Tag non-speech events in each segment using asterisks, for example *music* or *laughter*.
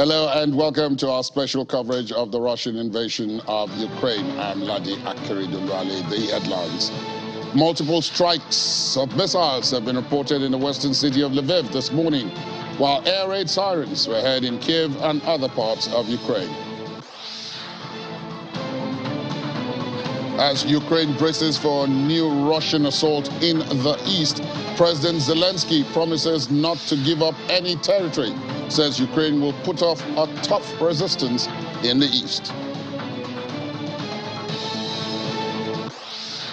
Hello and welcome to our special coverage of the Russian invasion of Ukraine. I'm Ladi Akiridunwale. The headlines. Multiple strikes of missiles have been reported in the western city of Lviv this morning, while air raid sirens were heard in Kiev and other parts of Ukraine. As Ukraine braces for a new Russian assault in the east, President Zelensky promises not to give up any territory, says Ukraine will put off a tough resistance in the east.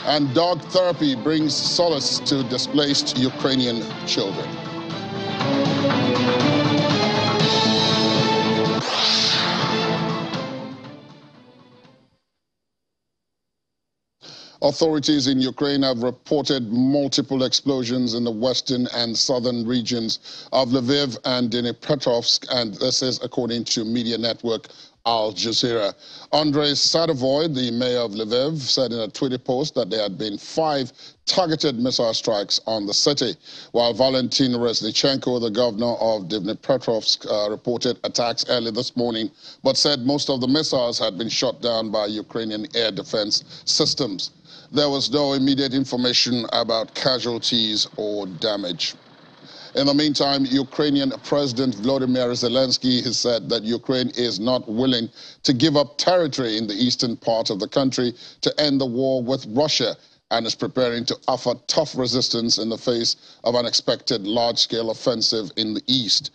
And dog therapy brings solace to displaced Ukrainian children. Authorities in Ukraine have reported multiple explosions in the western and southern regions of Lviv and Dnipropetrovsk, and this is according to media network Al Jazeera. Andrei Sadovoy, the mayor of Lviv, said in a Twitter post that there had been five targeted missile strikes on the city, while Valentin Reznichenko, the governor of Dnipropetrovsk, uh, reported attacks early this morning, but said most of the missiles had been shot down by Ukrainian air defense systems. There was no immediate information about casualties or damage. In the meantime, Ukrainian President Volodymyr Zelensky has said that Ukraine is not willing to give up territory in the eastern part of the country to end the war with Russia and is preparing to offer tough resistance in the face of an expected large-scale offensive in the east.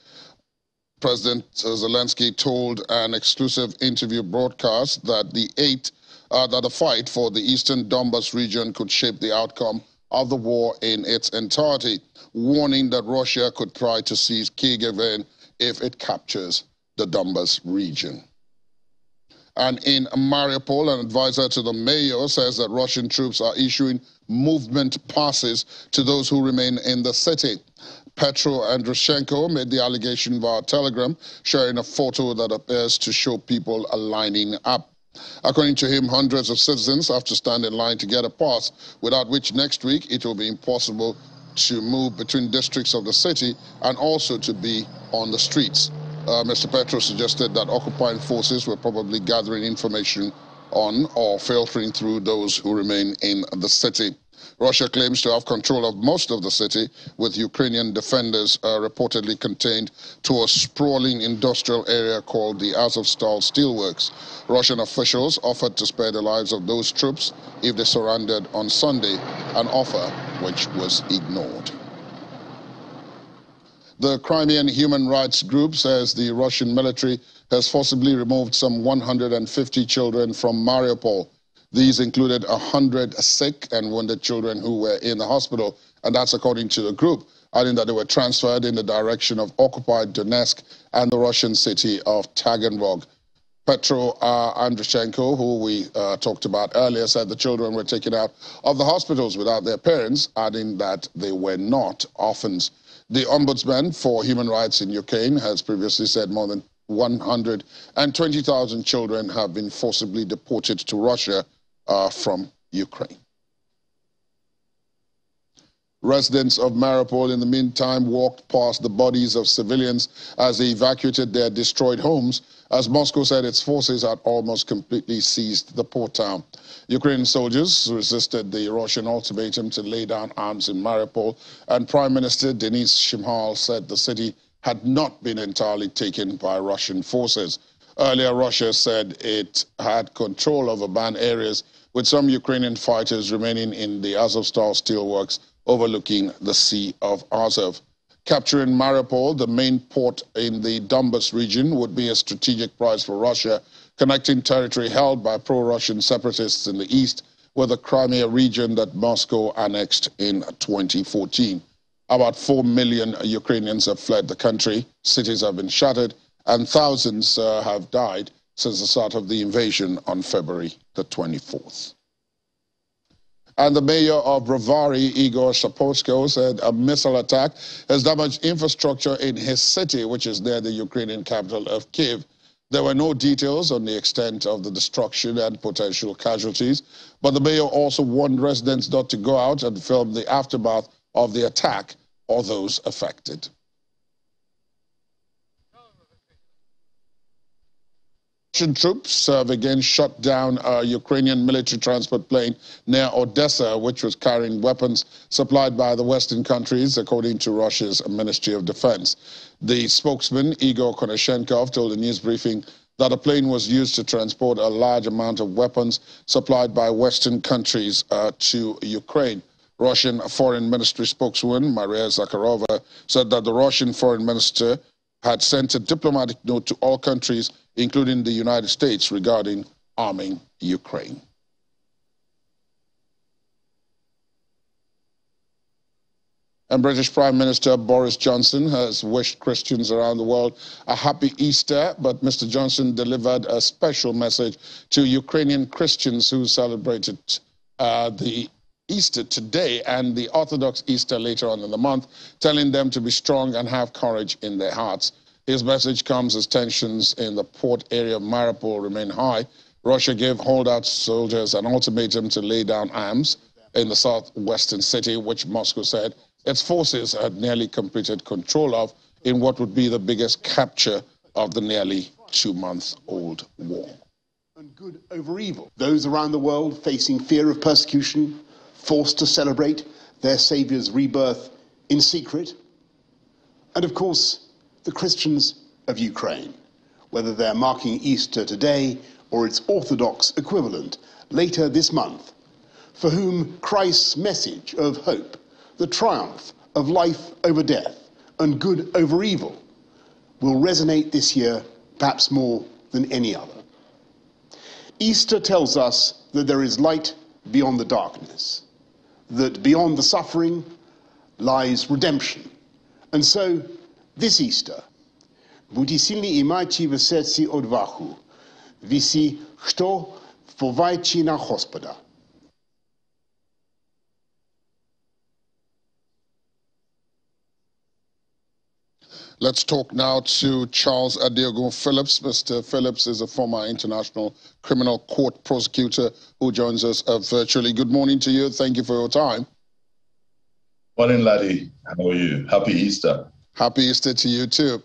President Zelensky told an exclusive interview broadcast that the eight uh, that the fight for the eastern Donbas region could shape the outcome of the war in its entirety, warning that Russia could try to seize Kyiv if it captures the Donbas region. And in Mariupol, an advisor to the mayor says that Russian troops are issuing movement passes to those who remain in the city. Petro Andrushenko made the allegation via telegram, sharing a photo that appears to show people lining up. According to him, hundreds of citizens have to stand in line to get a pass, without which next week it will be impossible to move between districts of the city and also to be on the streets. Uh, Mr. Petro suggested that occupying forces were probably gathering information on or filtering through those who remain in the city. Russia claims to have control of most of the city, with Ukrainian defenders uh, reportedly contained to a sprawling industrial area called the Azovstal Steelworks. Russian officials offered to spare the lives of those troops if they surrendered on Sunday, an offer which was ignored. The Crimean Human Rights Group says the Russian military has forcibly removed some 150 children from Mariupol these included 100 sick and wounded children who were in the hospital, and that's according to the group, adding that they were transferred in the direction of occupied Donetsk and the Russian city of Taganrog. Petro uh, Andrushenko, who we uh, talked about earlier, said the children were taken out of the hospitals without their parents, adding that they were not orphans. The Ombudsman for Human Rights in Ukraine has previously said more than 120,000 children have been forcibly deported to Russia uh, from Ukraine. Residents of Mariupol, in the meantime, walked past the bodies of civilians as they evacuated their destroyed homes, as Moscow said its forces had almost completely seized the port town. Ukrainian soldiers resisted the Russian ultimatum to lay down arms in Mariupol, and Prime Minister Denis Shmyhal said the city had not been entirely taken by Russian forces. Earlier, Russia said it had control of banned areas, with some Ukrainian fighters remaining in the Azovstal steelworks overlooking the Sea of Azov. Capturing Mariupol, the main port in the Donbas region, would be a strategic prize for Russia, connecting territory held by pro-Russian separatists in the east with the Crimea region that Moscow annexed in 2014. About 4 million Ukrainians have fled the country, cities have been shattered, and thousands uh, have died since the start of the invasion on February the 24th. And the mayor of Brovary, Igor Shapotsko, said a missile attack has damaged infrastructure in his city, which is near the Ukrainian capital of Kiev. There were no details on the extent of the destruction and potential casualties, but the mayor also warned residents not to go out and film the aftermath of the attack or those affected. Russian troops have again shot down a Ukrainian military transport plane near Odessa, which was carrying weapons supplied by the Western countries, according to Russia's Ministry of Defense. The spokesman, Igor Konashenkov, told a news briefing that a plane was used to transport a large amount of weapons supplied by Western countries uh, to Ukraine. Russian Foreign Ministry spokeswoman Maria Zakharova said that the Russian Foreign Minister had sent a diplomatic note to all countries including the United States, regarding arming Ukraine. And British Prime Minister Boris Johnson has wished Christians around the world a happy Easter, but Mr. Johnson delivered a special message to Ukrainian Christians who celebrated uh, the Easter today and the Orthodox Easter later on in the month, telling them to be strong and have courage in their hearts. His message comes as tensions in the port area of Mariupol remain high. Russia gave holdout soldiers an ultimatum to lay down arms in the southwestern city, which Moscow said its forces had nearly completed control of in what would be the biggest capture of the nearly two month old war. And good over evil. Those around the world facing fear of persecution, forced to celebrate their Saviour's rebirth in secret. And of course, the Christians of Ukraine, whether they're marking Easter today or its Orthodox equivalent later this month, for whom Christ's message of hope, the triumph of life over death and good over evil, will resonate this year perhaps more than any other. Easter tells us that there is light beyond the darkness, that beyond the suffering lies redemption. And so this Easter, budisili imači v srdci odvahu, visi što povajči hospoda. Let's talk now to Charles Adeogun Phillips. Mr. Phillips is a former international criminal court prosecutor who joins us uh, virtually. Good morning to you. Thank you for your time. Morning, Ladi. How are you? Happy Easter. Happy Easter to you too.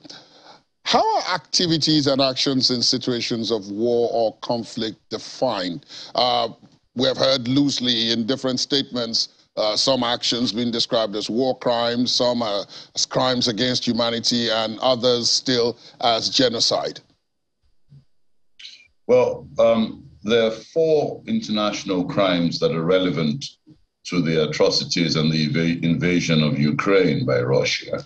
How are activities and actions in situations of war or conflict defined? Uh, we have heard loosely in different statements uh, some actions being described as war crimes, some as crimes against humanity, and others still as genocide. Well, um, there are four international crimes that are relevant to the atrocities and the inv- invasion of Ukraine by Russia.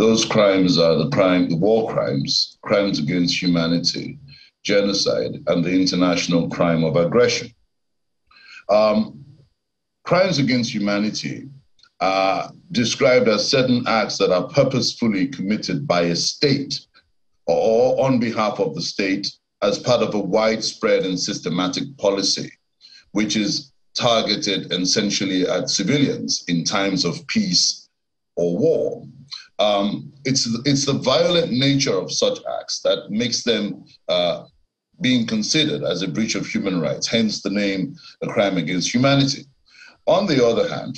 Those crimes are the crime, the war crimes, crimes against humanity, genocide, and the international crime of aggression. Um, crimes against humanity are described as certain acts that are purposefully committed by a state or on behalf of the state as part of a widespread and systematic policy, which is targeted essentially at civilians in times of peace or war. Um, it's it's the violent nature of such acts that makes them uh, being considered as a breach of human rights. Hence, the name a crime against humanity. On the other hand,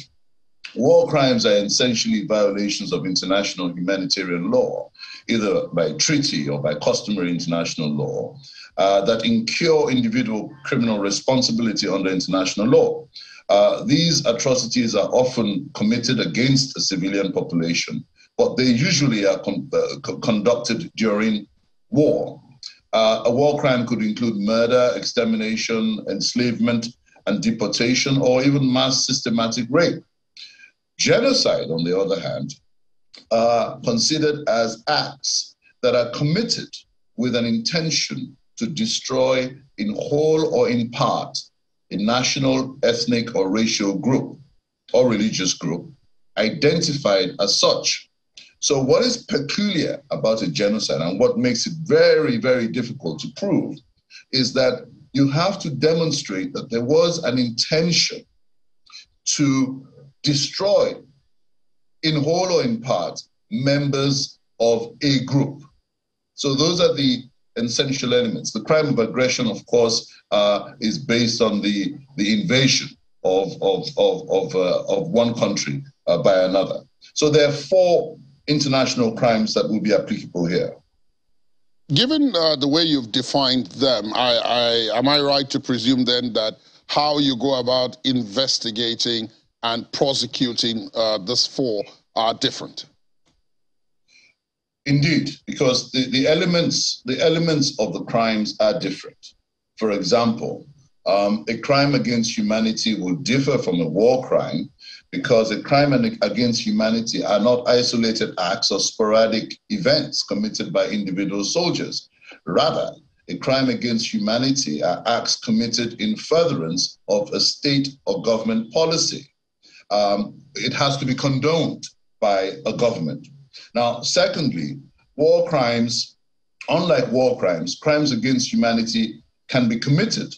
war crimes are essentially violations of international humanitarian law, either by treaty or by customary international law, uh, that incur individual criminal responsibility under international law. Uh, these atrocities are often committed against a civilian population, but they usually are con- uh, conducted during war. Uh, a war crime could include murder, extermination, enslavement, and deportation, or even mass systematic rape. Genocide, on the other hand, are considered as acts that are committed with an intention to destroy in whole or in part a national, ethnic, or racial group or religious group identified as such. So, what is peculiar about a genocide and what makes it very, very difficult to prove is that you have to demonstrate that there was an intention to destroy, in whole or in part, members of a group. So, those are the essential elements. The crime of aggression, of course, uh, is based on the, the invasion of, of, of, of, uh, of one country uh, by another. So there are four international crimes that will be applicable here. Given uh, the way you've defined them, I, I, am I right to presume then that how you go about investigating and prosecuting uh, this four are different? Indeed, because the, the elements the elements of the crimes are different. For example, um, a crime against humanity will differ from a war crime because a crime against humanity are not isolated acts or sporadic events committed by individual soldiers. Rather, a crime against humanity are acts committed in furtherance of a state or government policy. Um, it has to be condoned by a government. Now, secondly, war crimes, unlike war crimes, crimes against humanity can be committed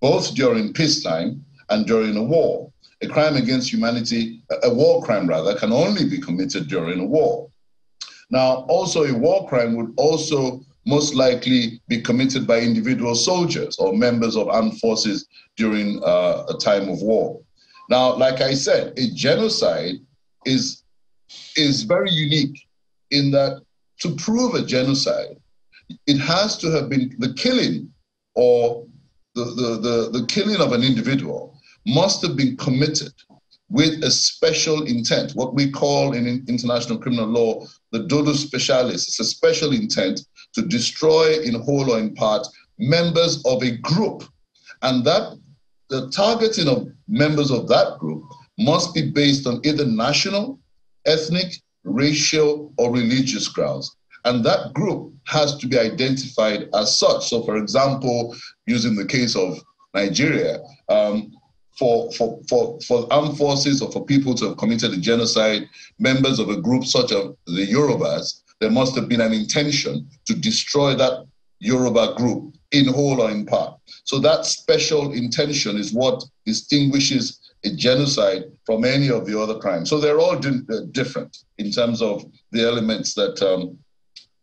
both during peacetime and during a war. A crime against humanity, a war crime rather, can only be committed during a war. Now, also, a war crime would also most likely be committed by individual soldiers or members of armed forces during uh, a time of war. Now, like I said, a genocide is, is very unique in that to prove a genocide, it has to have been the killing or the, the, the, the killing of an individual must have been committed with a special intent, what we call in international criminal law the dolus specialis. It's a special intent to destroy in whole or in part members of a group. And that the targeting of members of that group must be based on either national, ethnic, racial, or religious grounds. And that group has to be identified as such. So, for example, using the case of Nigeria, um, for, for, for, for armed forces or for people to have committed a genocide, members of a group such as the Yorubas, there must have been an intention to destroy that Yoruba group in whole or in part. So that special intention is what distinguishes a genocide from any of the other crimes. So they're all di- uh, different in terms of the elements that um,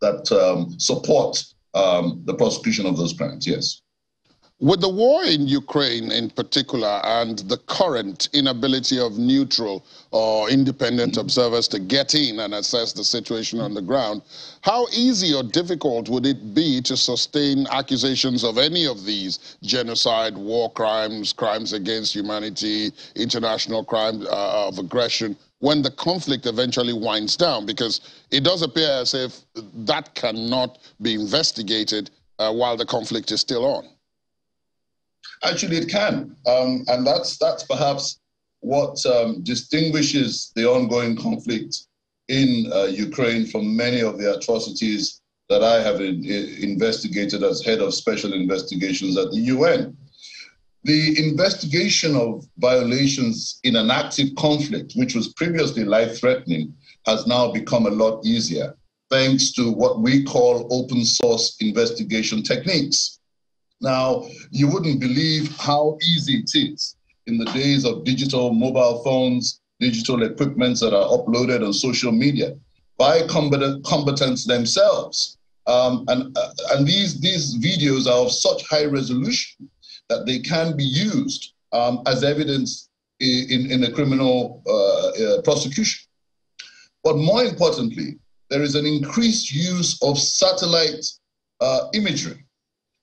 that um, support um, the prosecution of those crimes. Yes. With the war in Ukraine in particular and the current inability of neutral or independent observers to get in and assess the situation on the ground, how easy or difficult would it be to sustain accusations of any of these genocide, war crimes, crimes against humanity, international crimes uh, of aggression when the conflict eventually winds down? Because it does appear as if that cannot be investigated uh, while the conflict is still on. Actually, it can, um, and that's that's perhaps what um, distinguishes the ongoing conflict in uh, Ukraine from many of the atrocities that I have in, in investigated as head of special investigations at the UN. The investigation of violations in an active conflict, which was previously life threatening, has now become a lot easier thanks to what we call open source investigation techniques. Now, you wouldn't believe how easy it is in the days of digital mobile phones, digital equipments that are uploaded on social media by combatant, combatants themselves. Um, and uh, and these, these videos are of such high resolution that they can be used um, as evidence in, in a criminal uh, uh, prosecution. But more importantly, there is an increased use of satellite uh, imagery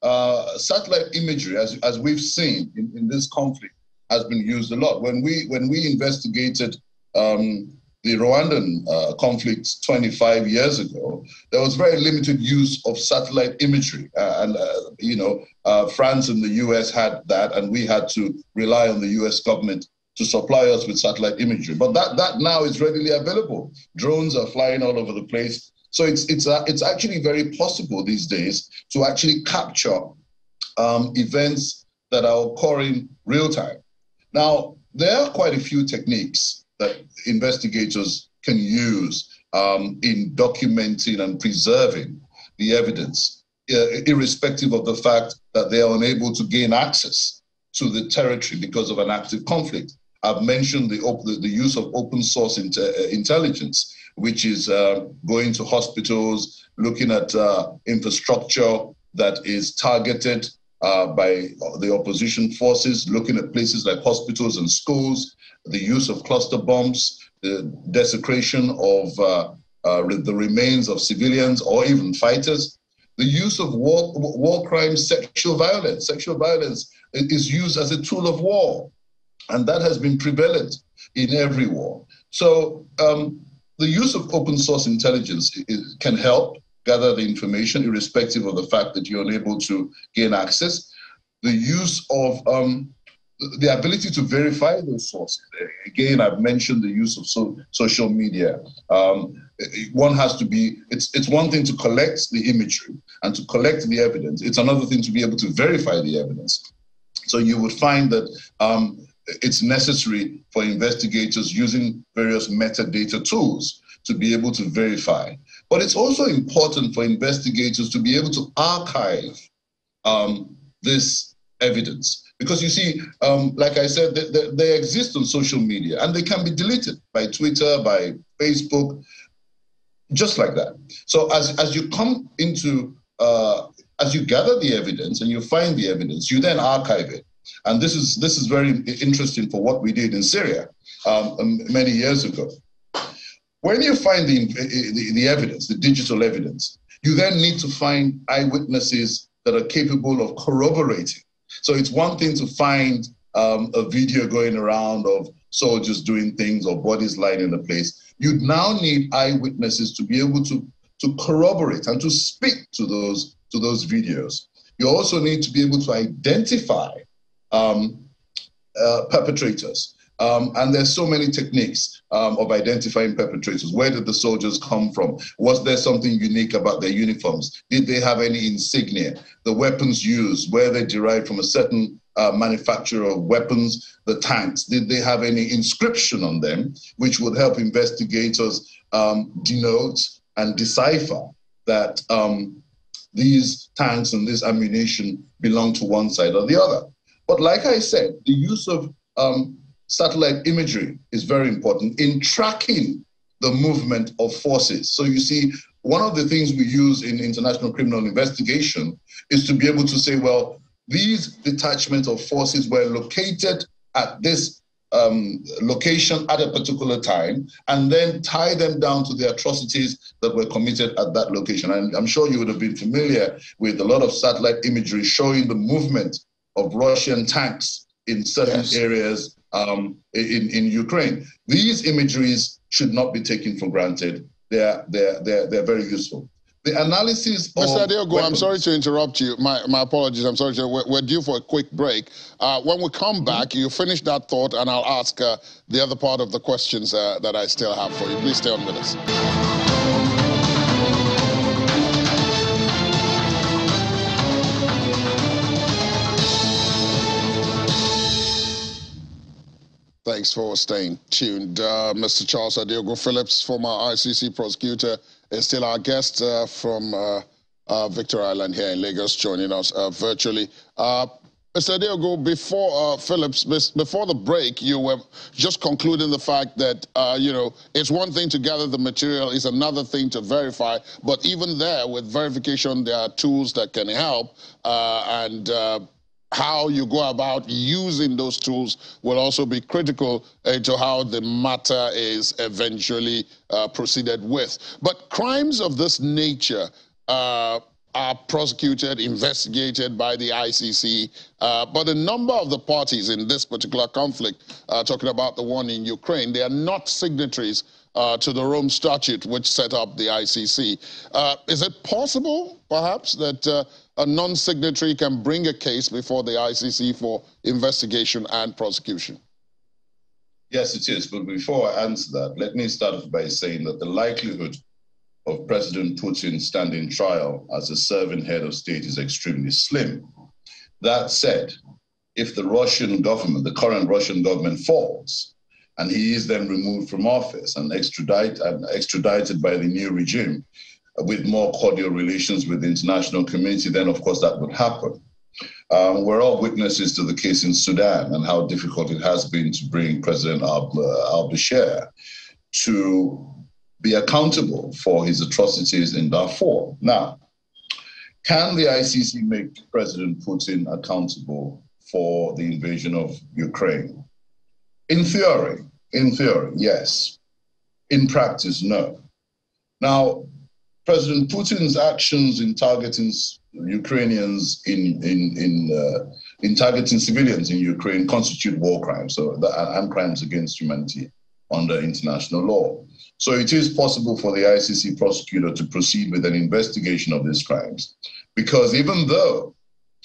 uh, satellite imagery, as, as we've seen in, in this conflict, has been used a lot. When we when we investigated um, the Rwandan uh, conflict 25 years ago, there was very limited use of satellite imagery, uh, and uh, you know uh, France and the U.S. had that, and we had to rely on the U.S. government to supply us with satellite imagery. But that that now is readily available. Drones are flying all over the place. So it's it's uh, it's actually very possible these days to actually capture um, events that are occurring real time. Now there are quite a few techniques that investigators can use um, in documenting and preserving the evidence, uh, irrespective of the fact that they are unable to gain access to the territory because of an active conflict. I've mentioned the, the, the use of open source inter, uh, intelligence which is uh, going to hospitals, looking at uh, infrastructure that is targeted uh, by the opposition forces, looking at places like hospitals and schools, the use of cluster bombs, the desecration of uh, uh, the remains of civilians or even fighters, The use of war, war crimes, sexual violence. Sexual violence is used as a tool of war, and that has been prevalent in every war. So um, the use of open source intelligence can help gather the information, irrespective of the fact that you're unable to gain access. The use of um, the ability to verify those sources. Again, I've mentioned the use of so, social media. Um, one has to be, it's, it's one thing to collect the imagery and to collect the evidence. It's another thing to be able to verify the evidence. So you would find that um, it's necessary for investigators using various metadata tools to be able to verify. But it's also important for investigators to be able to archive um, this evidence. Because you see, um, like I said, they, they, they, exist on social media and they can be deleted by Twitter, by Facebook, just like that. So as, as you come into, uh, as you gather the evidence and you find the evidence, you then archive it. And this is this is very interesting for what we did in Syria um, many years ago. When you find the, the, the evidence, the digital evidence, you then need to find eyewitnesses that are capable of corroborating. So it's one thing to find um, a video going around of soldiers doing things or bodies lying in a place. You'd now need eyewitnesses to be able to, to corroborate and to speak to those to those videos. You also need to be able to identify um, uh, perpetrators. Um, and there's so many techniques um, of identifying perpetrators. Where did the soldiers come from? Was there something unique about their uniforms? Did they have any insignia? The weapons used, where they derived from a certain uh, manufacturer of weapons, the tanks, did they have any inscription on them, which would help investigators um, denote and decipher that um, these tanks and this ammunition belong to one side or the other? But like I said, the use of um, satellite imagery is very important in tracking the movement of forces. So you see, one of the things we use in international criminal investigation is to be able to say, well, these detachments of forces were located at this um, location at a particular time and then tie them down to the atrocities that were committed at that location. And I'm sure you would have been familiar with a lot of satellite imagery showing the movement of Russian tanks in certain yes. areas um, in, in Ukraine. These imageries should not be taken for granted. They're, they're, they're, they're very useful. The analysis Mr. Diogo, I'm sorry to interrupt you. My, my apologies. I'm sorry. To, we're, we're due for a quick break. Uh, when we come back, you finish that thought, and I'll ask uh, the other part of the questions uh, that I still have for you. Please stay on with us. Thanks for staying tuned. Uh, Mr. Charles Adeogun Phillips, former ICC prosecutor, is still our guest uh, from uh, uh Victoria Island here in Lagos, joining us uh, virtually. Uh, Mr. Adeogun, before Phillips, before the break, you were just concluding the fact that, you know, it's one thing to gather the material, it's another thing to verify. But even there, with verification, there are tools that can help. and how you go about using those tools will also be critical uh, to how the matter is eventually uh, proceeded with. But crimes of this nature uh, are prosecuted, investigated by the ICC. Uh, but a number of the parties in this particular conflict, uh, talking about the one in Ukraine, they are not signatories uh, to the Rome Statute, which set up the ICC. Uh, is it possible, perhaps, that uh, a non-signatory can bring a case before the ICC for investigation and prosecution? Yes, it is. But before I answer that, let me start by saying that the likelihood of President Putin standing trial as a serving head of state is extremely slim. That said, if the Russian government, the current Russian government falls, and he is then removed from office and, extradite, and extradited by the new regime with more cordial relations with the international community, then of course that would happen. Um, we're all witnesses to the case in Sudan and how difficult it has been to bring President al, uh, Bashir to be accountable for his atrocities in Darfur. Now, can the ICC make President Putin accountable for the invasion of Ukraine? In theory, in theory, yes. In practice, no. Now, President Putin's actions in targeting Ukrainians in in in uh, in targeting civilians in Ukraine constitute war crimes, so and crimes against humanity under international law. So it is possible for the ICC prosecutor to proceed with an investigation of these crimes, because even though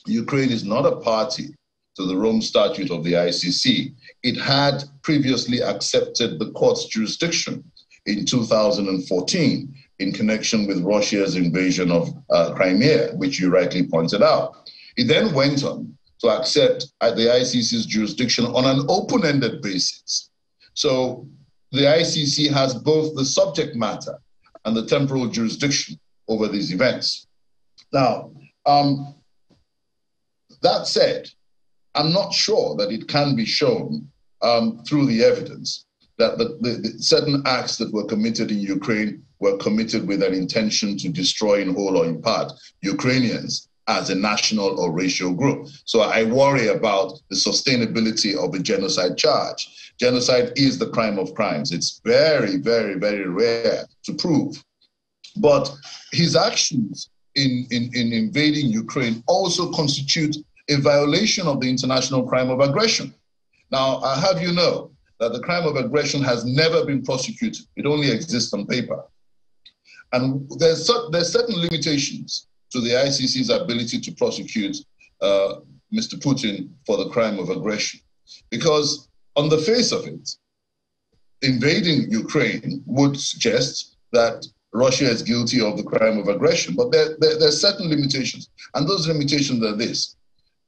Ukraine is not a party to the Rome Statute of the ICC, it had previously accepted the court's jurisdiction in 2014 in connection with Russia's invasion of uh, Crimea, which you rightly pointed out. It then went on to accept at the ICC's jurisdiction on an open ended basis. So the ICC has both the subject matter and the temporal jurisdiction over these events. Now, um, that said, I'm not sure that it can be shown um, through the evidence that the, the, the, certain acts that were committed in Ukraine were committed with an intention to destroy in whole or in part Ukrainians as a national or racial group. So I worry about the sustainability of a genocide charge. Genocide is the crime of crimes. It's very, very, very rare to prove. But his actions in, in, in invading Ukraine also constitute a violation of the international crime of aggression. Now, I have you know that the crime of aggression has never been prosecuted, it only exists on paper. And there's, there's certain limitations to the ICC's ability to prosecute uh, Mr. Putin for the crime of aggression. Because on the face of it, invading Ukraine would suggest that Russia is guilty of the crime of aggression. But there, there, there are certain limitations. And those limitations are this.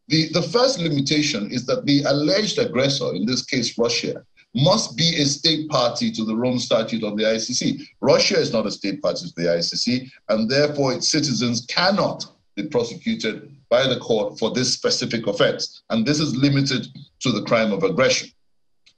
The, the first limitation is that the alleged aggressor, in this case Russia, must be a state party to the Rome Statute of the ICC. Russia is not a state party to the ICC, and therefore its citizens cannot be prosecuted by the court for this specific offense. And this is limited to the crime of aggression.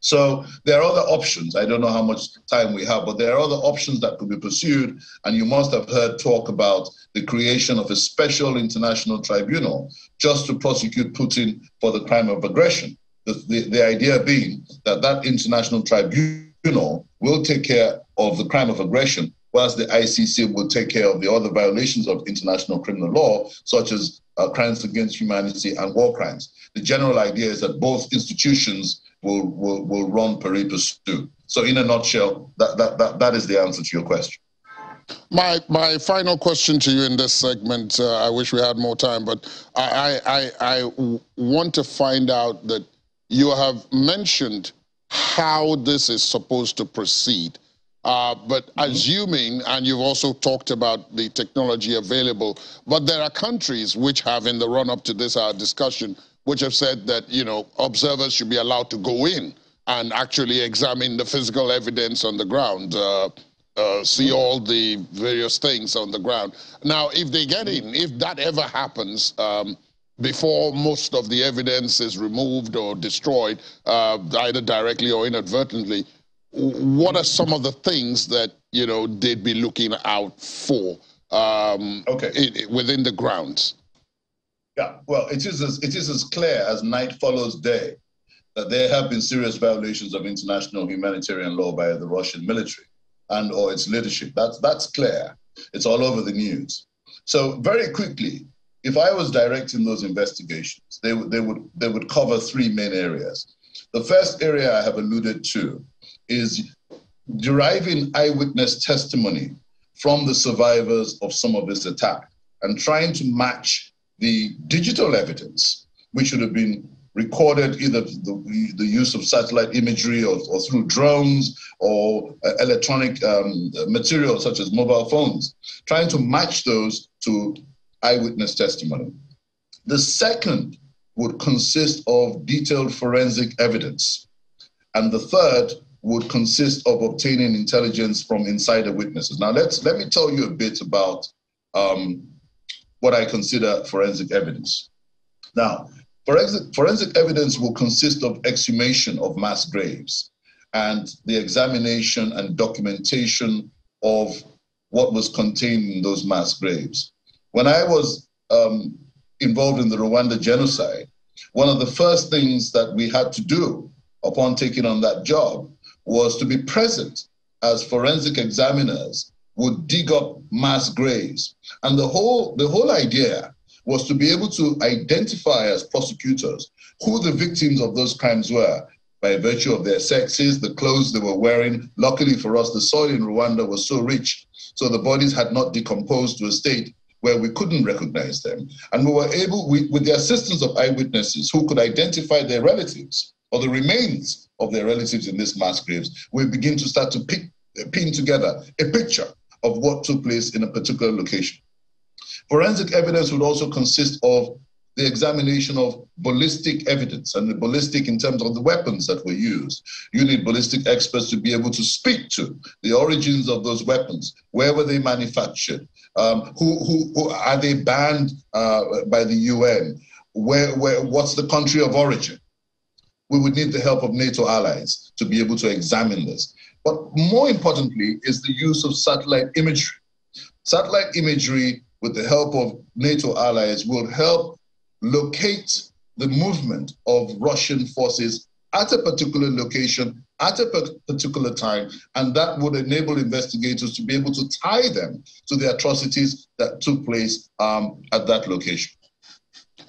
So there are other options. I don't know how much time we have, but there are other options that could be pursued. And you must have heard talk about the creation of a special international tribunal just to prosecute Putin for the crime of aggression. The, the, idea being that that international tribunal will take care of the crime of aggression, whilst the ICC will take care of the other violations of international criminal law, such as uh, crimes against humanity and war crimes. The general idea is that both institutions will, will, will run pari passu. So, in a nutshell, that, that, that, that is the answer to your question. My my final question to you in this segment. Uh, I wish we had more time, but I, I I want to find out that you have mentioned how this is supposed to proceed. Uh, but mm-hmm. assuming, and you've also talked about the technology available, but there are countries which have, in the run up to this our discussion, which have said that you know observers should be allowed to go in and actually examine the physical evidence on the ground, uh, uh, see all the various things on the ground. Now, if they get in, if that ever happens. Um, before most of the evidence is removed or destroyed, uh, either directly or inadvertently, what are some of the things that you know they'd be looking out for um, okay. within the grounds? Yeah, well, it is as, it is as clear as night follows day that there have been serious violations of international humanitarian law by the Russian military and or its leadership. That's that's clear. It's all over the news. So very quickly, if I was directing those investigations, they would they would they would cover three main areas. The first area I have alluded to is deriving eyewitness testimony from the survivors of some of this attack and trying to match the digital evidence, which should have been recorded either the, the use of satellite imagery or, or through drones or uh, electronic um, material such as mobile phones, trying to match those to eyewitness testimony. The second would consist of detailed forensic evidence. And the third would consist of obtaining intelligence from insider witnesses. Now, let's, let me tell you a bit about um, what I consider forensic evidence. Now, forensic, forensic evidence will consist of exhumation of mass graves and the examination and documentation of what was contained in those mass graves. When I was um, involved in the Rwanda genocide, one of the first things that we had to do upon taking on that job was to be present as forensic examiners would dig up mass graves. And the whole, the whole idea was to be able to identify as prosecutors who the victims of those crimes were by virtue of their sexes, the clothes they were wearing. Luckily for us, the soil in Rwanda was so rich, so the bodies had not decomposed to a state where we couldn't recognize them. And we were able, we, with the assistance of eyewitnesses who could identify their relatives or the remains of their relatives in these mass graves, we begin to start to pick, pin together a picture of what took place in a particular location. Forensic evidence would also consist of the examination of ballistic evidence and the ballistic in terms of the weapons that were used. You need ballistic experts to be able to speak to the origins of those weapons. Where were they manufactured? Um, who, who, who, are they banned uh, by the UN? Where, where, what's the country of origin? We would need the help of NATO allies to be able to examine this. But more importantly, is the use of satellite imagery. Satellite imagery, with the help of NATO allies, will help locate the movement of Russian forces at a particular location at a particular time, and that would enable investigators to be able to tie them to the atrocities that took place um, at that location.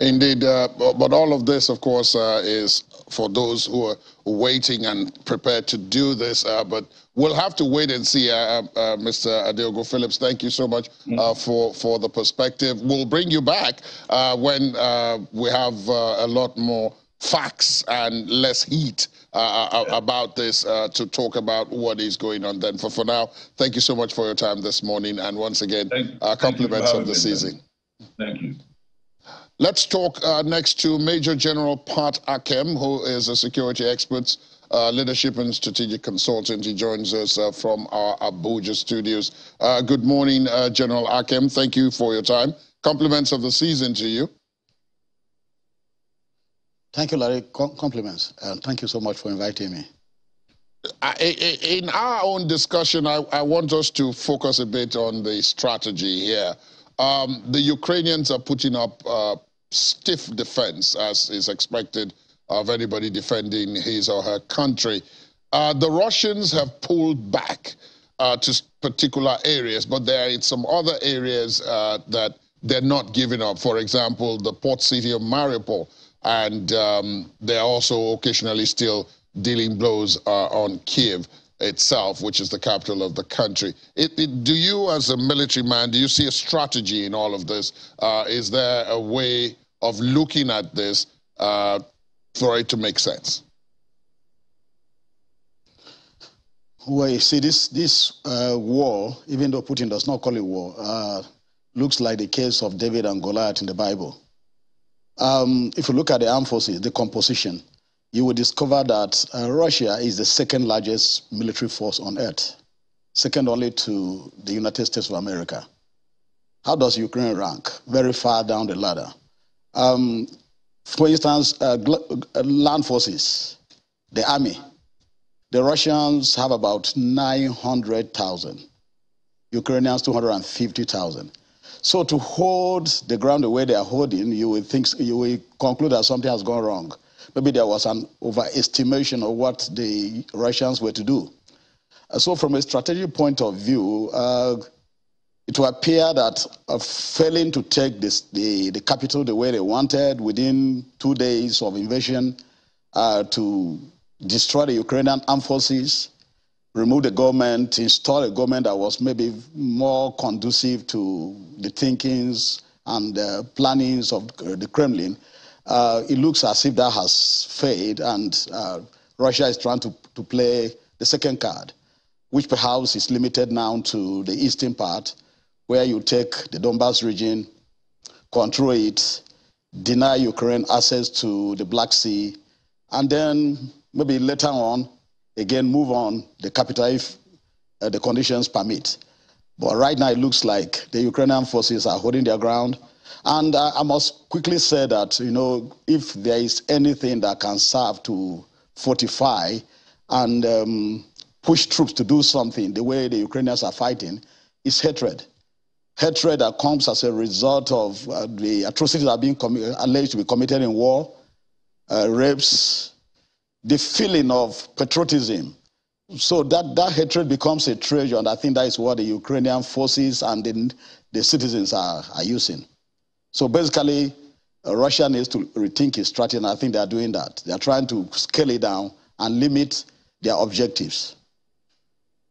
Indeed, uh, but all of this, of course, uh, is for those who are waiting and prepared to do this. Uh, but we'll have to wait and see, uh, uh, uh, Mr. Adeogun Phillips. Thank you so much mm. for for the perspective. We'll bring you back when we have a lot more facts and less heat uh, about this uh, to talk about what is going on then. For, for now, thank you so much for your time this morning. And once again, uh, compliments of the season. Thank you. Let's talk uh, next to Major General Pat Akem, who is a security expert, uh, leadership and strategic consultant. He joins us uh, from our Abuja studios. Uh, good morning, uh, General Akem. Thank you for your time. Compliments of the season to you. Thank you, Larry. Com compliments. And thank you so much for inviting me. In our own discussion, I, I want us to focus a bit on the strategy here. Um, the Ukrainians are putting up uh, stiff defense, as is expected of anybody defending his or her country. Uh, the Russians have pulled back uh, to particular areas, but there are some other areas uh, that they're not giving up. For example, the port city of Mariupol, and um, they're also occasionally still dealing blows uh, on Kiev itself, which is the capital of the country. It, it, do you, as a military man, do you see a strategy in all of this? Uh, is there a way of looking at this uh, for it to make sense? Well, you see, this this uh, war, even though Putin does not call it war, uh, looks like the case of David and Goliath in the Bible. Um, if you look at the armed forces, the composition, you will discover that uh, Russia is the second largest military force on earth, second only to the United States of America. How does Ukraine rank? Very far down the ladder. Um, for instance, uh, uh land forces, the army, the Russians have about 900,000, Ukrainians 250,000. So to hold the ground the way they are holding, you will think you will conclude that something has gone wrong maybe there was an overestimation of what the Russians were to do. Uh, so, from a strategic point of view, uh, it will appear that uh, failing to take this, the, the capital the way they wanted within two days of invasion uh, to destroy the Ukrainian armed forces, remove the government, install a government that was maybe more conducive to the thinkings and the plannings of the Kremlin, uh, it looks as if that has failed, and uh, Russia is trying to, to play the second card, which perhaps is limited now to the eastern part, where you take the Donbass region, control it, deny Ukraine access to the Black Sea, and then maybe later on, again, move on the capital if uh, the conditions permit. But right now, it looks like the Ukrainian forces are holding their ground and uh, I must quickly say that, you know, if there is anything that can serve to fortify and um, push troops to do something the way the Ukrainians are fighting, is hatred. Hatred that comes as a result of uh, the atrocities that are being alleged to be committed in war, uh, rapes, the feeling of patriotism so that, that hatred becomes a treasure, and I think that is what the Ukrainian forces and the, the citizens are, are using. So basically, Russia needs to rethink its strategy, and I think they are doing that. They are trying to scale it down and limit their objectives.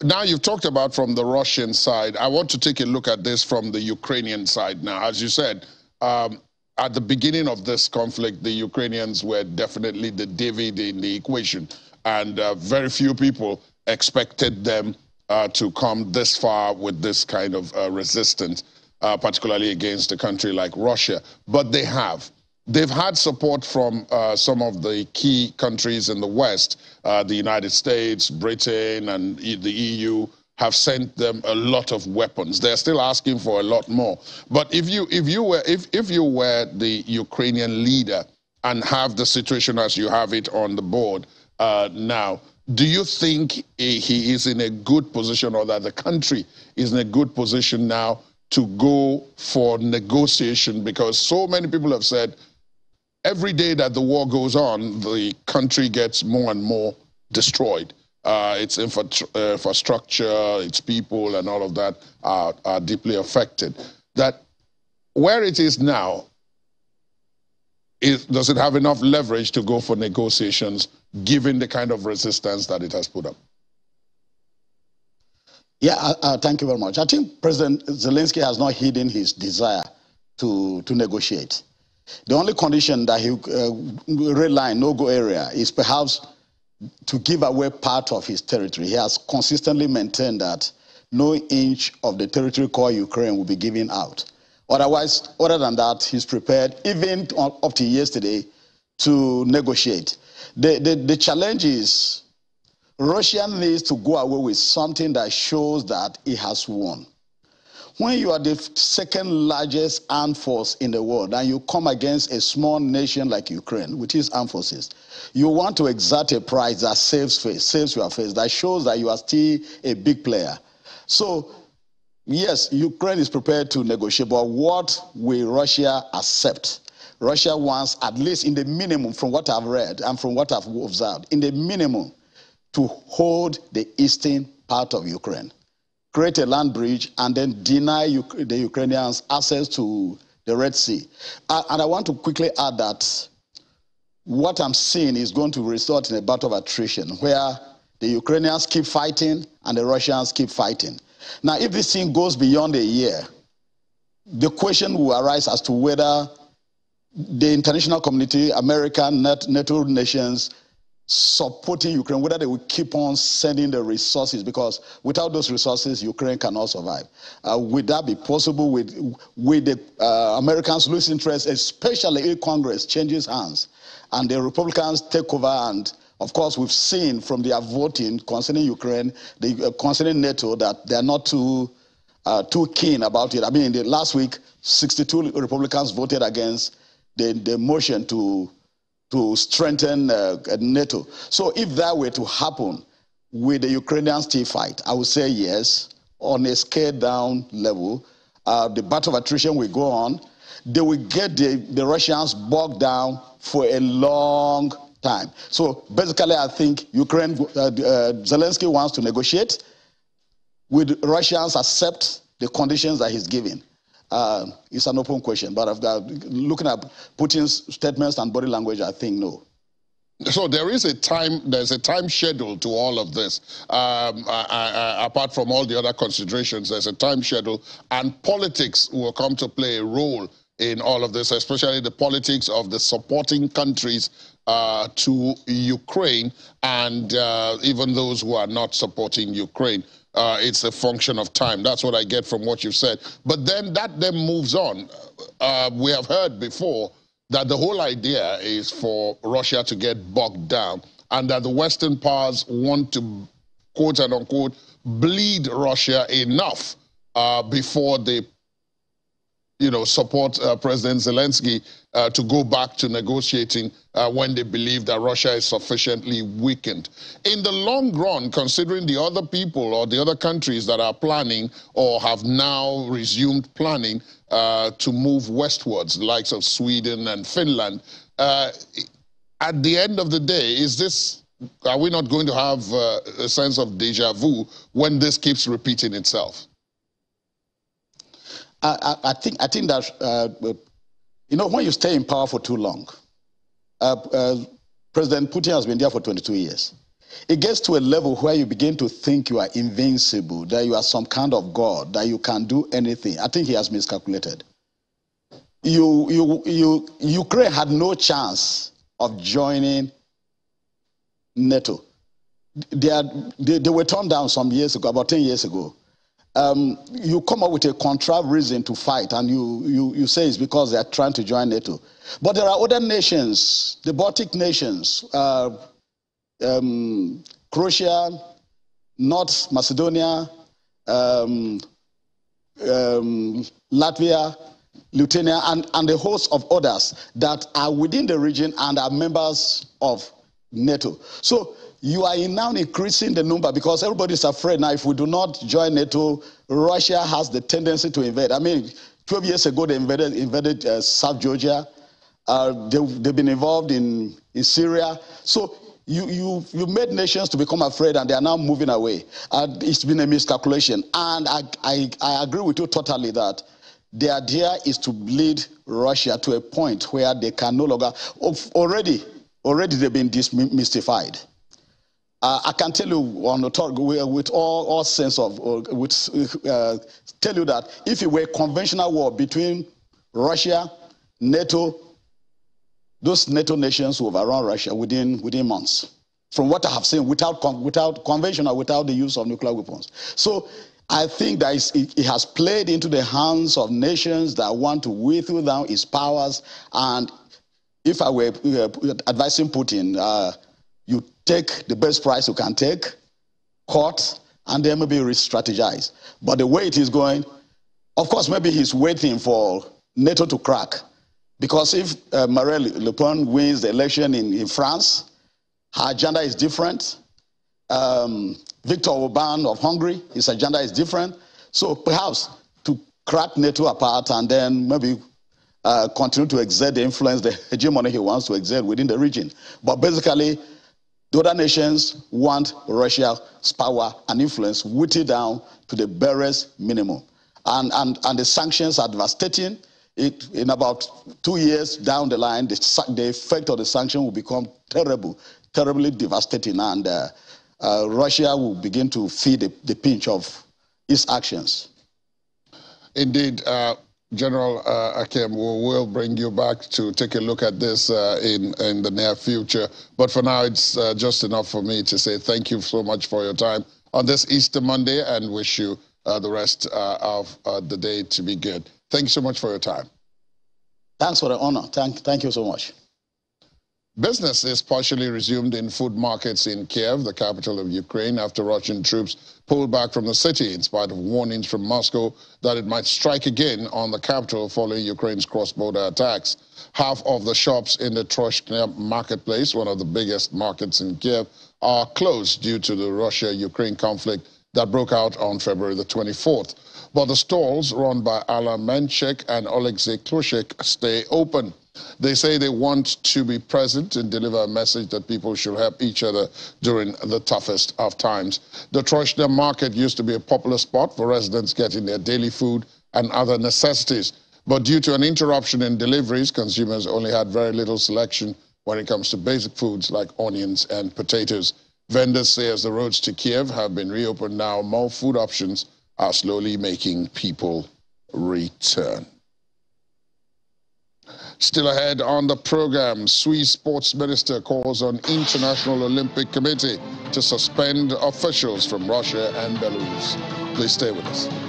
Now, you've talked about from the Russian side. I want to take a look at this from the Ukrainian side now. As you said, um, at the beginning of this conflict, the Ukrainians were definitely the David in the equation, and uh, very few people expected them uh, to come this far with this kind of uh, resistance, uh, particularly against a country like Russia. But they have. They've had support from uh, some of the key countries in the West, uh, the United States, Britain, and the EU have sent them a lot of weapons. They're still asking for a lot more. But if you if you were if, if you were the Ukrainian leader and have the situation as you have it on the board uh, now, do you think he is in a good position or that the country is in a good position now to go for negotiation? Because so many people have said every day that the war goes on, the country gets more and more destroyed. Uh, its infra- infrastructure, its people, and all of that are, are deeply affected. That where it is now, is, does it have enough leverage to go for negotiations given the kind of resistance that it has put up? Yeah, uh, uh, thank you very much. I think President Zelensky has not hidden his desire to, to negotiate. The only condition that he, uh, red line, no go area, is perhaps to give away part of his territory. He has consistently maintained that no inch of the territory called Ukraine will be given out. Otherwise, other than that, he's prepared, even up to yesterday, to negotiate. The, the, the challenge is Russia needs to go away with something that shows that it has won. When you are the second largest armed force in the world and you come against a small nation like Ukraine with its armed forces, you want to exert a price that saves face, saves your face, that shows that you are still a big player. So, yes, Ukraine is prepared to negotiate, but what will Russia accept? Russia wants, at least in the minimum, from what I've read and from what I've observed, in the minimum, to hold the eastern part of Ukraine create a land bridge, and then deny the Ukrainians access to the Red Sea. And I want to quickly add that what I'm seeing is going to result in a battle of attrition where the Ukrainians keep fighting and the Russians keep fighting. Now, if this thing goes beyond a year, the question will arise as to whether the international community, American, NATO nations, supporting Ukraine, whether they will keep on sending the resources, because without those resources, Ukraine cannot survive. Uh, would that be possible with, with the uh, Americans lose interest, especially if Congress changes hands and the Republicans take over? And of course, we've seen from their voting concerning Ukraine, the, uh, concerning NATO, that they're not too, uh, too keen about it. I mean, the last week, 62 Republicans voted against the, the motion to to strengthen uh, NATO. So if that were to happen, with the Ukrainians still fight? I would say yes. On a scaled down level, uh, the battle of attrition will go on. They will get the, the Russians bogged down for a long time. So basically, I think Ukraine, uh, uh, Zelensky wants to negotiate. With Russians accept the conditions that he's giving? Uh, it's an open question, but I've got, looking at Putin's statements and body language, I think no. So there is a time, there's a time schedule to all of this. Um, I, I, apart from all the other considerations, there's a time schedule, and politics will come to play a role in all of this, especially the politics of the supporting countries uh, to Ukraine and uh, even those who are not supporting Ukraine uh, it's a function of time. That's what I get from what you've said. But then that then moves on. Uh, we have heard before that the whole idea is for Russia to get bogged down and that the Western powers want to, quote and unquote, bleed Russia enough uh, before they you know, support uh, President Zelensky uh, to go back to negotiating uh, when they believe that Russia is sufficiently weakened. In the long run, considering the other people or the other countries that are planning or have now resumed planning uh, to move westwards, the likes of Sweden and Finland, uh, at the end of the day, is this are we not going to have uh, a sense of deja vu when this keeps repeating itself? I, I, think I think that uh, you know when you stay in power for too long, uh, uh, President Putin has been there for 22 years. It gets to a level where you begin to think you are invincible, that you are some kind of god, that you can do anything. I think he has miscalculated. You, you, you, Ukraine had no chance of joining NATO. They, are, they, they were turned down some years ago, about 10 years ago. Um, you come up with a contrived reason to fight, and you, you, you say it's because they're trying to join NATO. But there are other nations, the Baltic nations, uh, um, Croatia, North Macedonia, um, um, Latvia, Lithuania, and, and a host of others that are within the region and are members of NATO. So you are now increasing the number because everybody is afraid now if we do not join NATO, Russia has the tendency to invade. I mean, 12 years ago they invaded, invaded uh, South Georgia. Uh, they, have been involved in, in Syria. So you, you, you made nations to become afraid and they are now moving away. Uh, it's been a miscalculation. And I, I, I agree with you totally that the idea is to lead Russia to a point where they can no longer, already, already they've been demystified. Uh, I can tell you on the with all, all sense of, uh, with, uh, tell you that if it were conventional war between Russia, NATO, those NATO nations will overrun Russia within, within months. From what I have seen, without, without conventional, without the use of nuclear weapons. So I think that it, has played into the hands of nations that want to withhold down its powers. And if I were uh, advising Putin, uh, you take the best price you can take, cut, and then maybe re-strategize. But the way it is going, of course, maybe he's waiting for NATO to crack. Because if uh, Marine Le Pen wins the election in, in France, her agenda is different. Um, Viktor Orban of Hungary, his agenda is different. So perhaps to crack NATO apart and then maybe uh, continue to exert the influence, the *laughs* hegemony he wants to exert within the region. But basically, the other nations want Russia's power and influence whittled down to the barest minimum. And, and, and the sanctions are devastating. It, in about two years down the line, the, the effect of the sanction will become terrible, terribly devastating, and uh, uh, Russia will begin to feel the, the pinch of its actions. Indeed. Uh, General uh, Akem, we will bring you back to take a look at this uh, in, in the near future. But for now, it's uh, just enough for me to say thank you so much for your time on this Easter Monday and wish you uh, the rest uh, of uh, the day to be good. Thank you so much for your time. Thanks for the honor. Thank, thank you so much. Business is partially resumed in food markets in Kiev, the capital of Ukraine, after Russian troops pulled back from the city in spite of warnings from Moscow that it might strike again on the capital following Ukraine's cross-border attacks. Half of the shops in the Troshny marketplace, one of the biggest markets in Kiev, are closed due to the Russia-Ukraine conflict that broke out on February the 24th. But the stalls run by Alan Menchek and Alexei Klushik stay open. They say they want to be present and deliver a message that people should help each other during the toughest of times. The Troshny market used to be a popular spot for residents getting their daily food and other necessities. But due to an interruption in deliveries, consumers only had very little selection when it comes to basic foods like onions and potatoes. Vendors say as the roads to Kiev have been reopened now, more food options are slowly making people return. Still ahead on the program, Swiss sports minister calls on International Olympic Committee to suspend officials from Russia and Belarus. Please stay with us.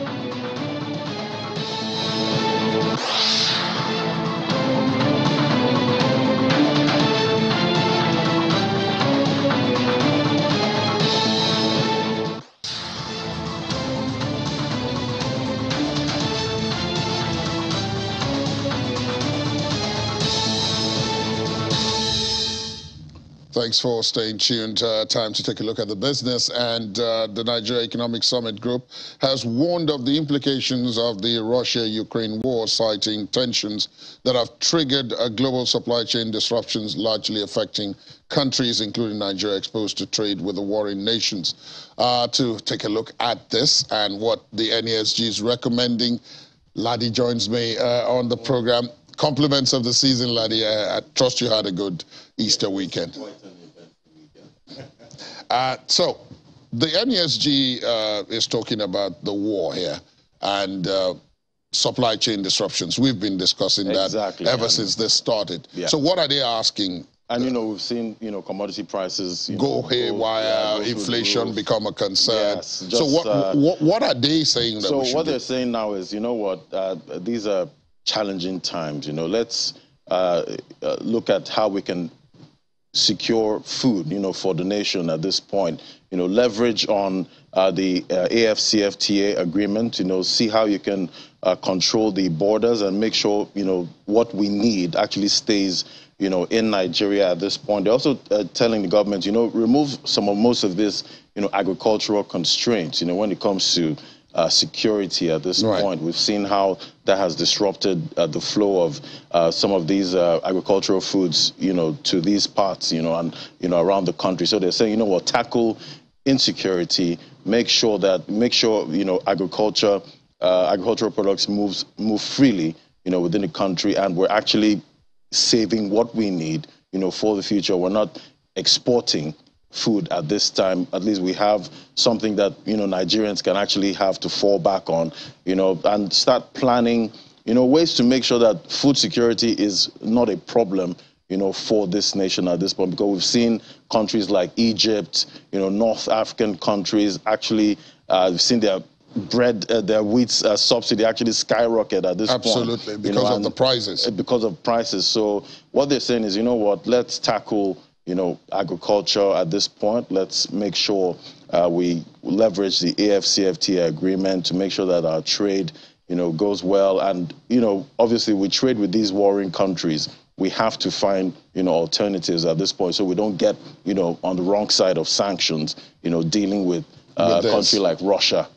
Thanks for staying tuned. Uh, time to take a look at the business. And uh, the Nigeria Economic Summit Group has warned of the implications of the Russia Ukraine war, citing tensions that have triggered global supply chain disruptions, largely affecting countries, including Nigeria, exposed to trade with the warring nations. Uh, to take a look at this and what the NESG is recommending, Ladi joins me uh, on the program compliments of the season, Ladi. I trust you had a good Easter weekend. *laughs* Uh, so, the NESG uh, is talking about the war here and uh, supply chain disruptions. We've been discussing that exactly, ever since this started. Yeah. So, what are they asking? And you know we've seen you know commodity prices go know, haywire, yeah, go inflation become a concern. Yes, just, so what, uh, what what are they saying? so what they're saying now is you know what uh, these are challenging times. You know, let's uh, uh, look at how we can secure food, you know, for the nation at this point. You know, leverage on uh, the uh, AFCFTA agreement. You know, see how you can uh, control the borders and make sure you know what we need actually stays. You know, in Nigeria at this point, they're also uh, telling the government, you know, remove some of most of this, you know, agricultural constraints. You know, when it comes to uh, security at this right. point. We've seen how that has disrupted uh, the flow of uh, some of these uh, agricultural foods, you know, to these parts, you know, and you know around the country. So they're saying, you know, what, tackle insecurity, make sure that make sure you know agriculture, uh, agricultural products moves move freely, you know, within the country, and we're actually saving what we need, you know, for the future. We're not exporting food at this time. At least we have something that you know Nigerians can actually have to fall back on, you know, and start planning, you know, ways to make sure that food security is not a problem, you know, for this nation at this point. Because we've seen countries like Egypt, you know, North African countries actually, uh, we've seen their bread, uh, their wheat uh, subsidy actually skyrocket at this Absolutely, point. Absolutely, because you know, of the prices. Because of prices. So what they're saying is, you know what, let's tackle you know, agriculture at this point. Let's make sure uh, we leverage the AFCFTA agreement to make sure that our trade, you know, goes well. And, you know, obviously we trade with these warring countries. We have to find, you know, alternatives at this point so we don't get, you know, on the wrong side of sanctions, you know, dealing with, uh, a country like Russia.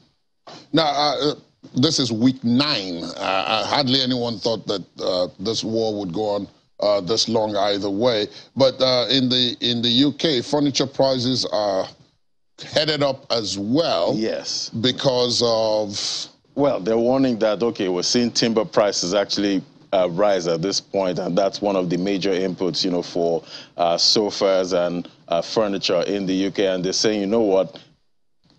Now, uh, this is week nine. Uh, hardly anyone thought that uh, this war would go on uh, this long either way. But uh, in the in the UK, furniture prices are headed up as well. Yes, because of well, they're warning that okay, we're seeing timber prices actually uh, rise at this point, and that's one of the major inputs, you know, for uh, sofas and uh, furniture in the UK. And they're saying, you know what,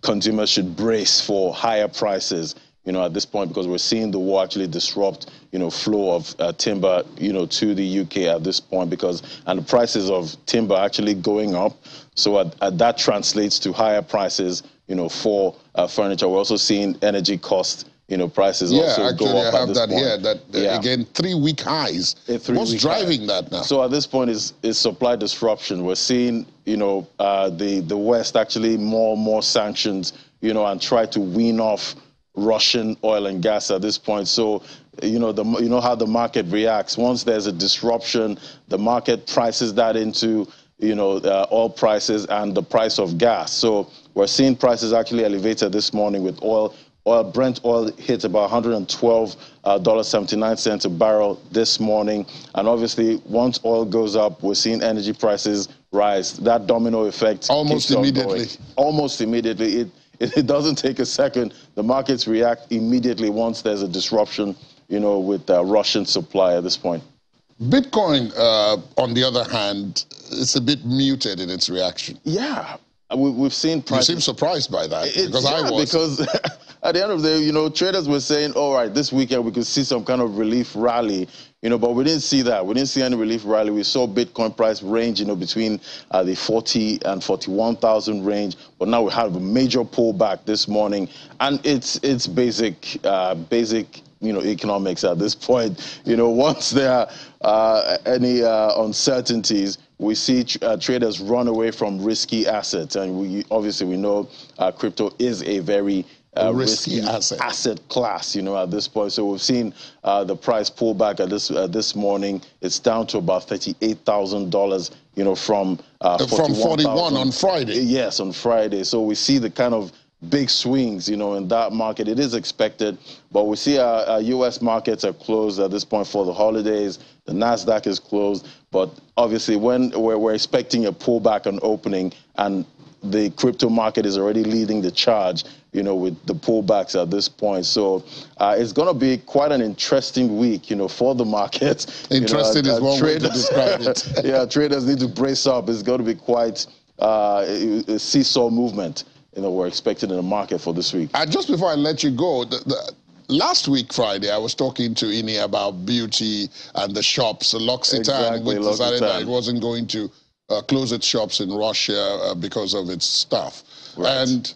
consumers should brace for higher prices you know, at this point because we're seeing the war actually disrupt, you know, flow of uh, timber, you know, to the UK at this point because and the prices of timber actually going up. So at, at that translates to higher prices, you know, for uh, furniture. We're also seeing energy costs. You know, prices yeah, also actually, go up I have that point. here. That uh, yeah. again, three week highs. Three What's driving high. that now? So at this point is is supply disruption. We're seeing, you know, uh, the the West actually more and more sanctions, you know, and try to wean off Russian oil and gas at this point. So, you know, the, you know how the market reacts. Once there's a disruption, the market prices that into, you know, uh, oil prices and the price of gas. So we're seeing prices actually elevated this morning with oil. Oil, Brent oil hit about $112.79 uh, a barrel this morning. And obviously, once oil goes up, we're seeing energy prices rise. That domino effect almost immediately. Almost immediately. It, it, it, doesn't take a second. The markets react immediately once there's a disruption, you know, with uh, Russian supply at this point. Bitcoin, uh, on the other hand, it's a bit muted in its reaction. Yeah, we, have seen. Prices. You seem surprised by that because yeah, I was. Because *laughs* at the end of the day, you know, traders were saying, "All right, this weekend we could see some kind of relief rally." You know, but we didn't see that. We didn't see any relief rally. We saw Bitcoin price range, you know, between uh, the 40 and 41,000 range. But now we have a major pullback this morning, and it's it's basic uh, basic you know economics at this point. You know, once there are uh, any uh, uncertainties, we see uh, traders run away from risky assets, and we obviously we know uh, crypto is a very uh, risky, risky asset. asset class, you know, at this point. So we've seen uh, the price pull back at this uh, this morning. It's down to about thirty-eight thousand dollars, you know, from uh, from forty-one on Friday. Yes, on Friday. So we see the kind of big swings, you know, in that market. It is expected, but we see our, our, U.S. markets are closed at this point for the holidays. The Nasdaq is closed, but obviously, when we're, we're expecting a pullback on opening, and the crypto market is already leading the charge, you know, with the pullbacks at this point. So uh, it's going to be quite an interesting week, you know, for the markets. *laughs* Interesting you know, uh, is one traders, way to describe it. *laughs* yeah, traders need to brace up. It's going to be quite uh, a seesaw movement you know, we're expecting in the market for this week. And just before I let you go, the, the, last week Friday, I was talking to Ini about beauty and the shops, L'Occitane, exactly, which decided that it wasn't going to uh, close its shops in Russia uh, because of its stuff. Right. And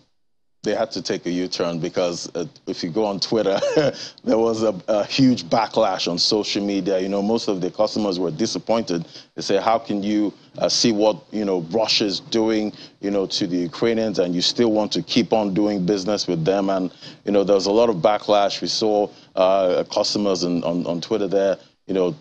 they had to take a U-turn because uh, if you go on Twitter, *laughs* there was a, a, huge backlash on social media. You know, most of the customers were disappointed. They say, "How can you uh, see what you know Russia's doing, you know, to the Ukrainians, and you still want to keep on doing business with them?" And you know, there was a lot of backlash. We saw uh, customers in, on on Twitter there, you know,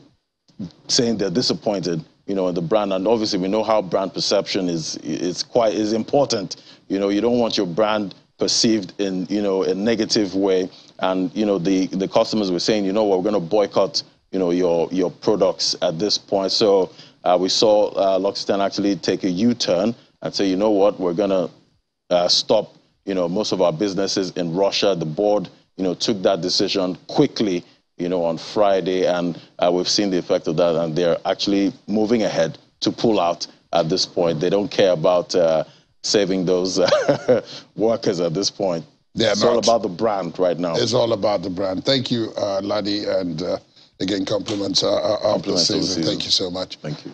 saying they're disappointed you know, in the brand. And obviously, we know how brand perception is is quite is important. You know, you don't want your brand perceived in you know a negative way. And you know the the customers were saying you know what? We're going to boycott you know your your products at this point. So uh, we saw uh, actually take a U-turn and say you know what? We're going to uh, stop you know most of our businesses in Russia. The board you know took that decision quickly you know on Friday. And uh, we've seen the effect of that. And they're actually moving ahead to pull out at this point. They don't care about uh, saving those uh, *laughs* workers at this point. They're it's not. all about the brand right now. It's all about the brand. Thank you, uh, Ladi, and uh, again, compliments uh, uh the season. season. Thank you so much. Thank you.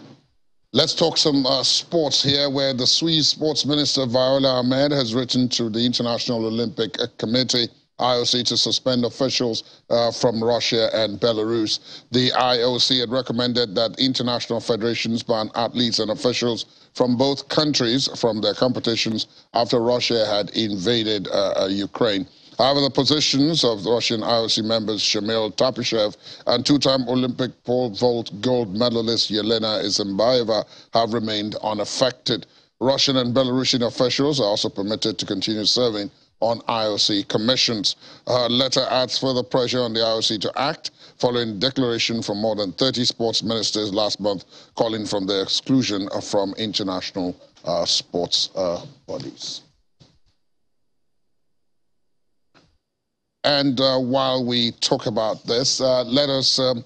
Let's talk some uh, sports here, where the Swiss sports minister Viola Amherd has written to the International Olympic Committee IOC to suspend officials uh, from Russia and Belarus. The IOC had recommended that international federations ban athletes and officials from both countries from their competitions after Russia had invaded uh, uh, Ukraine. However, the positions of Russian IOC members Shamil Tarpishchev and two-time Olympic pole vault gold medalist Yelena Isinbayeva have remained unaffected. Russian and Belarusian officials are also permitted to continue serving on IOC commissions. Her letter adds further pressure on the IOC to act following declaration from more than 30 sports ministers last month calling for the exclusion from international uh, sports uh, bodies. And uh, while we talk about this, uh, let us um,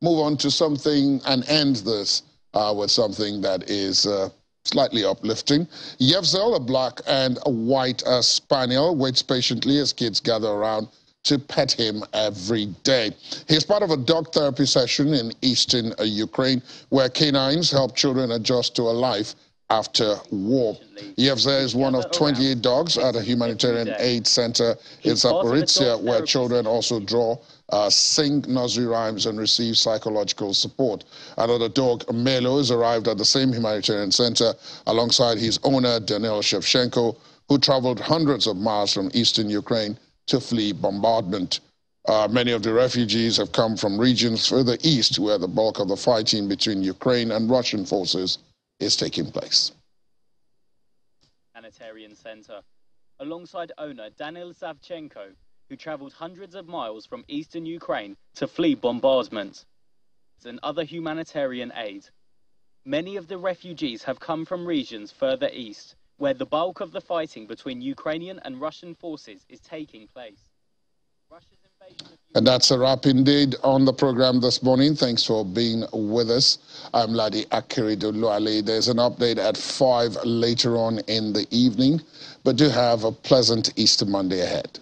move on to something and end this uh, with something that is uh, slightly uplifting. Yevzel, a black and a white uh, spaniel, waits patiently as kids gather around to pet him every day. He's part of a dog therapy session in eastern uh, Ukraine where canines help children adjust to a life after war. Yevzel is one of 28 dogs at a humanitarian aid center in Zaporizhia where children also draw uh, sing nursery rhymes and receive psychological support. Another dog, Melo, has arrived at the same humanitarian center alongside his owner, Daniel Shevchenko, who traveled hundreds of miles from eastern Ukraine to flee bombardment. Uh, many of the refugees have come from regions further east where the bulk of the fighting between Ukraine and Russian forces is taking place. Humanitarian Center. Alongside owner Daniel Savchenko, who traveled hundreds of miles from eastern Ukraine to flee bombardment and other humanitarian aid. Many of the refugees have come from regions further east, where the bulk of the fighting between Ukrainian and Russian forces is taking place. And that's a wrap indeed on the program this morning. Thanks for being with us. I'm Ladi Luale. There's an update at 5 later on in the evening, but do have a pleasant Easter Monday ahead.